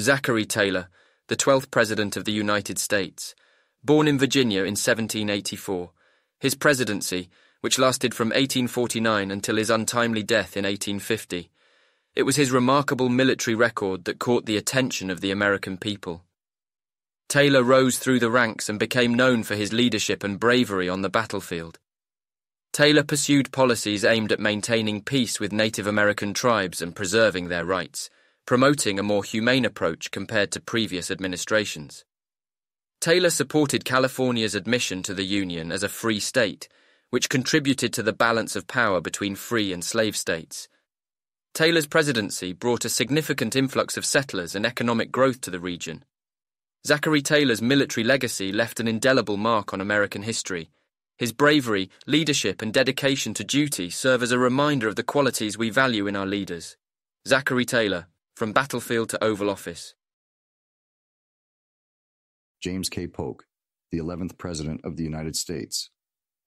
Zachary Taylor, the 12th President of the United States. Born in Virginia in 1784, his presidency, which lasted from 1849 until his untimely death in 1850, it was his remarkable military record that caught the attention of the American people. Taylor rose through the ranks and became known for his leadership and bravery on the battlefield. Taylor pursued policies aimed at maintaining peace with Native American tribes and preserving their rights, promoting a more humane approach compared to previous administrations. Taylor supported California's admission to the Union as a free state, which contributed to the balance of power between free and slave states. Taylor's presidency brought a significant influx of settlers and economic growth to the region. Zachary Taylor's military legacy left an indelible mark on American history his bravery, leadership, and dedication to duty serve as a reminder of the qualities we value in our leaders. Zachary Taylor, From Battlefield to Oval Office. James K. Polk, the 11th President of the United States.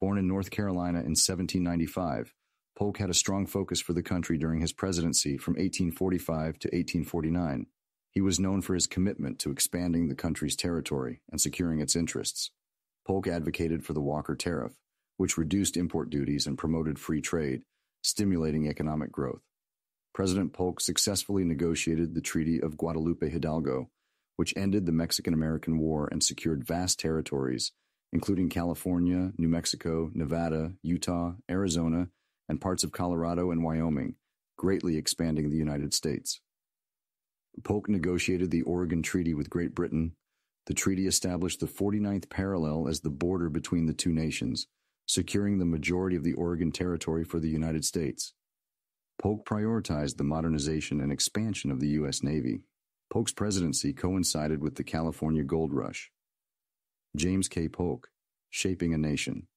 Born in North Carolina in 1795, Polk had a strong focus for the country during his presidency from 1845 to 1849. He was known for his commitment to expanding the country's territory and securing its interests. Polk advocated for the Walker Tariff, which reduced import duties and promoted free trade, stimulating economic growth. President Polk successfully negotiated the Treaty of Guadalupe Hidalgo, which ended the Mexican American War and secured vast territories, including California, New Mexico, Nevada, Utah, Arizona, and parts of Colorado and Wyoming, greatly expanding the United States. Polk negotiated the Oregon Treaty with Great Britain the treaty established the 49th parallel as the border between the two nations, securing the majority of the Oregon Territory for the United States. Polk prioritized the modernization and expansion of the U.S. Navy. Polk's presidency coincided with the California Gold Rush. James K. Polk, Shaping a Nation.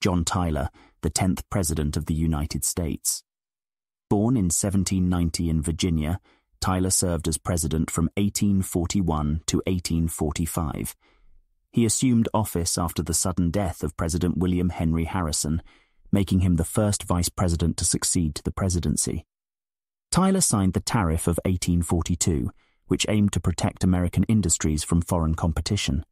John Tyler, the 10th President of the United States. Born in 1790 in Virginia, Tyler served as president from 1841 to 1845. He assumed office after the sudden death of President William Henry Harrison, making him the first vice president to succeed to the presidency. Tyler signed the Tariff of 1842, which aimed to protect American industries from foreign competition.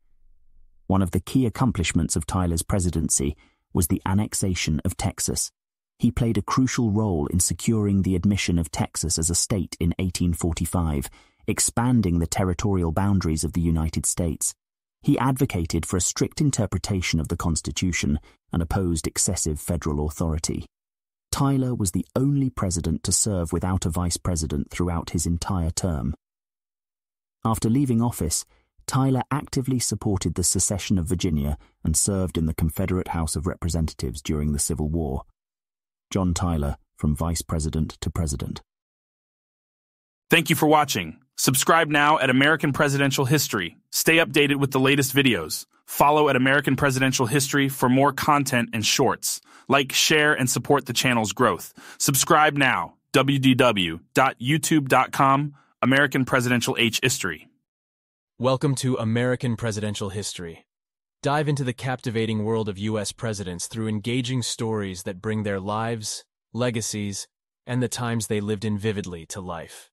One of the key accomplishments of Tyler's presidency was the annexation of Texas. He played a crucial role in securing the admission of Texas as a state in 1845, expanding the territorial boundaries of the United States. He advocated for a strict interpretation of the Constitution and opposed excessive federal authority. Tyler was the only president to serve without a vice president throughout his entire term. After leaving office, Tyler actively supported the secession of Virginia and served in the Confederate House of Representatives during the Civil War. John Tyler, from Vice President to President. Thank you for watching. Subscribe now at American Presidential History. Stay updated with the latest videos. Follow at American Presidential History for more content and shorts. Like, share, and support the channel's growth. Subscribe now. www.youtube.com American Presidential H History. Welcome to American Presidential History. Dive into the captivating world of U.S. presidents through engaging stories that bring their lives, legacies, and the times they lived in vividly to life.